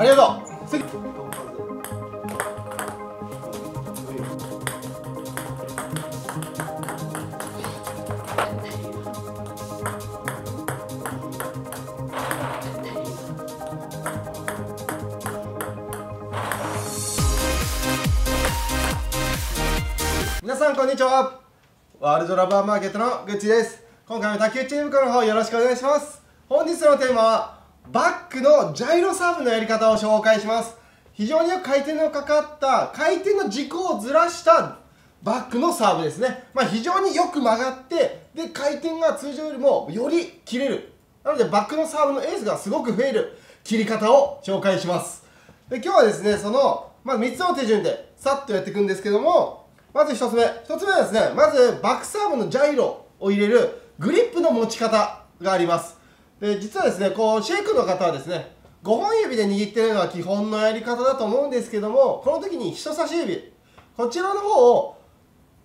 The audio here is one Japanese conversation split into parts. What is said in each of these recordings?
ありがとう。皆さんこんにちは。ワールドラバーマーケットのグッチです。今回も卓球チームからの方よろしくお願いします。本日のテーマはバックのジャイロサーブのやり方を紹介します。非常によく回転のかかった回転の軸をずらしたバックのサーブですね、まあ、非常によく曲がってで回転が通常よりもより切れる。なのでバックのサーブのエースがすごく増える切り方を紹介します。で今日はですねその、まあ、3つの手順でさっとやっていくんですけどもまず1つ目。1つ目はですねまずバックサーブのジャイロを入れるグリップの持ち方があります。で実はですねこうシェイクの方はですね5本指で握ってるのは基本のやり方だと思うんですけどもこの時に人差し指こちらの方を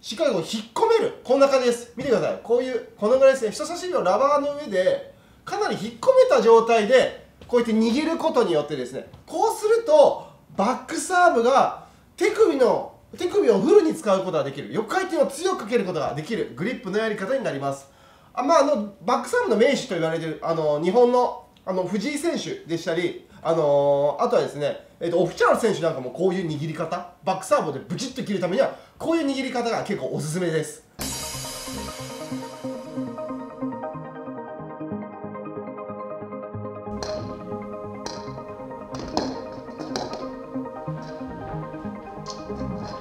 しっかりこう引っ込めるこんな感じです。見てください。こういうこのぐらいですね。人差し指をラバーの上でかなり引っ込めた状態でこうやって握ることによってですねこうするとバックサーブが手首の手首をフルに使うことができる。横回転を強くかけることができる。グリップのやり方になります。あまああのバックサーブの名手と言われているあの日本のあの藤井選手でしたりあのー、あとはですね、えーと、オフチャル選手なんかもこういう握り方バックサーブでブチッと切るためにはこういう握り方が結構おすすめです。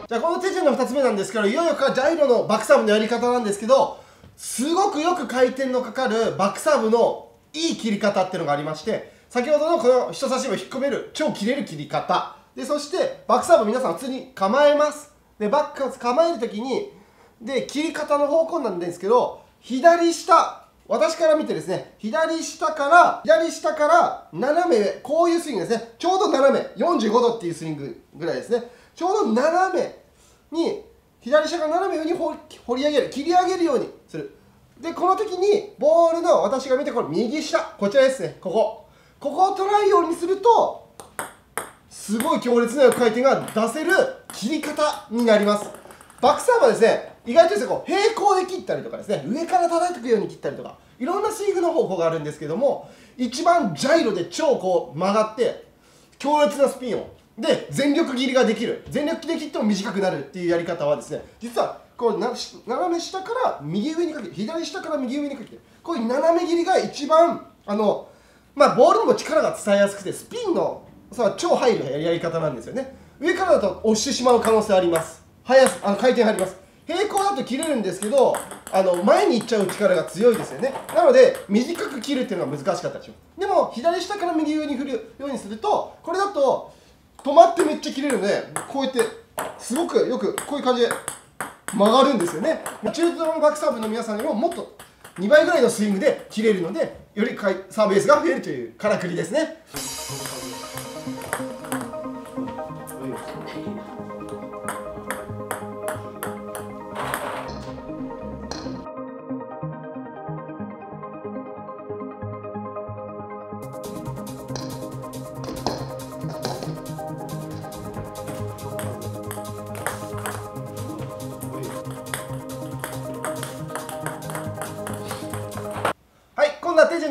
じゃあこの手順の2つ目なんですけどいよいよかジャイロのバックサーブのやり方なんですけどすごくよく回転のかかるバックサーブのいい切り方っていうのがありまして先ほどのこの人差し指を引っ込める超切れる切り方。でそしてバックサーブ皆さん普通に構えます。でバック構える時にで切り方の方向なんですけど左下私から見てですね左下から左下から斜め上こういうスイングですね。ちょうど斜め45度っていうスイングぐらいですね。ちょうど斜めに左下から斜め上に掘り上げる切り上げるようにする。でこの時にボールの私が見てこれ右下こちらですねここ。ここを捉えるようにするとすごい強烈な回転が出せる切り方になります。バックサーブはですね意外とですねこう平行で切ったりとかですね上から叩いてくように切ったりとかいろんなスイングの方法があるんですけども一番ジャイロで超こう曲がって強烈なスピンをで全力切りができる。全力で切っても短くなるっていうやり方はですね実はこうな斜め下から右上にかけて左下から右上にかけてこういう斜め切りが一番あのまあボールにも力が伝えやすくてスピンのさ超入るやり方なんですよね。上からだと押してしまう可能性あります。速あの回転入ります。平行だと切れるんですけどあの前に行っちゃう力が強いですよね。なので短く切るっていうのは難しかったでしょでも左下から右上に振るようにするとこれだと止まってめっちゃ切れるのでこうやってすごくよくこういう感じで曲がるんですよね。中トロのバックサーブの皆さんよりももっと2倍ぐらいのスイングで切れるのでよりサーブエースが増えるというからくりですね。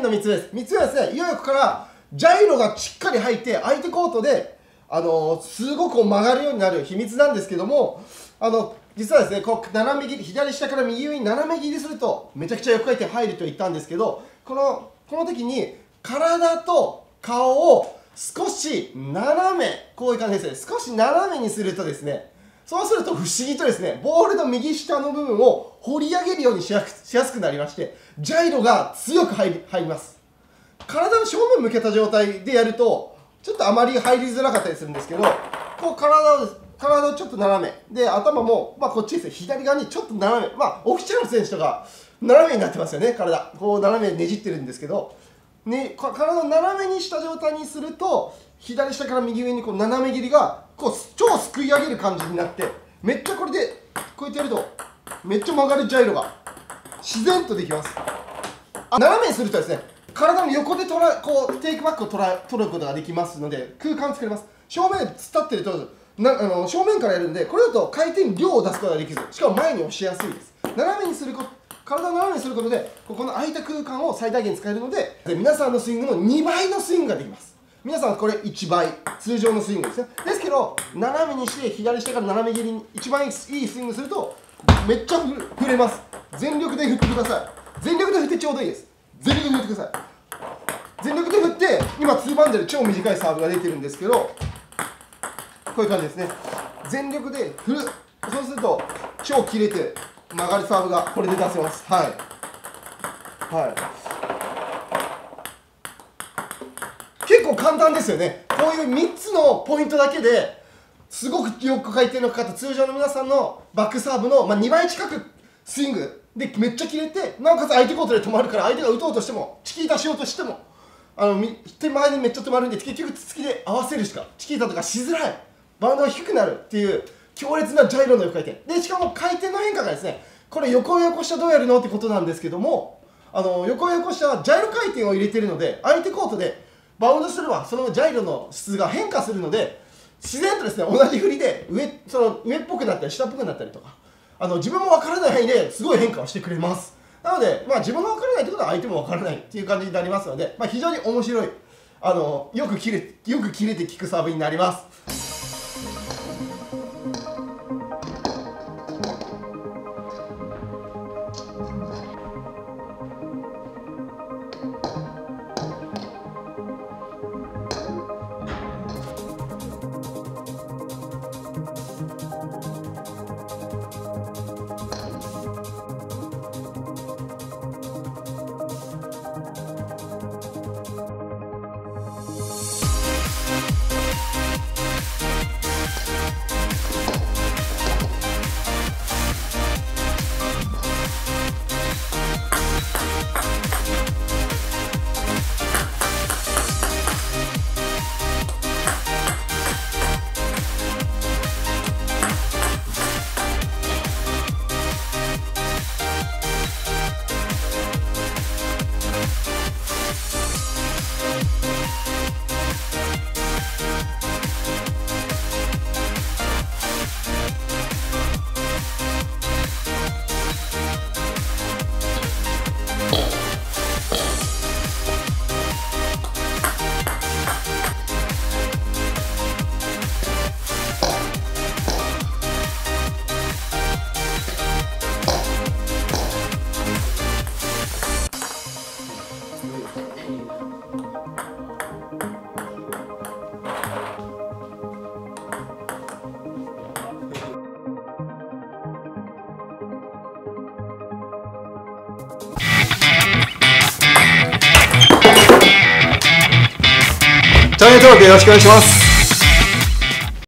の3つです。3つ目はですねいよいよここからジャイロがしっかり入って相手コートであのすごく曲がるようになる秘密なんですけどもあの実はですねこう斜め切り左下から右上に斜め切りするとめちゃくちゃ横回転入ると言ったんですけどこのこの時に体と顔を少し斜めこういう感じですね。少し斜めにするとですねそうすると不思議とですねボールの右下の部分を掘り上げるようにしやすくなりましてジャイロが強く入ります。体の正面向けた状態でやるとちょっとあまり入りづらかったりするんですけどこう体を体をちょっと斜めで頭も、まあ、こっちですね左側にちょっと斜めまあオフィシャル選手とか斜めになってますよね体。こう斜めねじってるんですけど、ね、体を斜めにした状態にすると左下から右上にこう斜め切りがこう超すくい上げる感じになってめっちゃこれでこうやってやるとめっちゃ曲がるジャイロが自然とできます。斜めにするとですね体の横でトラこうテイクバックを取ら取ることができますので空間作れます。正面で突っ立ってるとなあの正面からやるんでこれだと回転量を出すことができずしかも前に押しやすいです。斜めにすること体を斜めにすることでここの空いた空間を最大限使えるので皆さんのスイングの2倍のスイングができます。皆さんこれ1倍。通常のスイングですね。ですけど斜めにして左下から斜め切りに一番いいスイングするとめっちゃ振れます。全力で振ってください。全力で振ってちょうどいいです。全力で振ってください。全力で振って今ツーバンドで超短いサーブが出てるんですけどこういう感じですね。全力で振る。そうすると超切れて曲がるサーブがこれで出せます。はい。はい結構簡単ですよね。こういう3つのポイントだけですごくよく回転のかかった通常の皆さんのバックサーブの、まあ、2倍近くスイングでめっちゃ切れてなおかつ相手コートで止まるから相手が打とうとしてもチキータしようとしてもあの手前にめっちゃ止まるんで結局つつきで合わせるしかチキータとかしづらい。バウンドが低くなるっていう強烈なジャイロの横回転。でしかも回転の変化がですねこれ横横下どうやるのってことなんですけどもあの横横下はジャイロ回転を入れてるので相手コートでバウンドすればそのジャイロの質が変化するので自然とですね同じ振りで上その上っぽくなったり下っぽくなったりとかあの自分も分からない範囲ですごい変化をしてくれます。なので、まあ、自分が分からないってことは相手も分からないっていう感じになりますので、まあ、非常に面白いあのよく切れよく切れて効くサーブになります。チャン登録よろしくお願いします。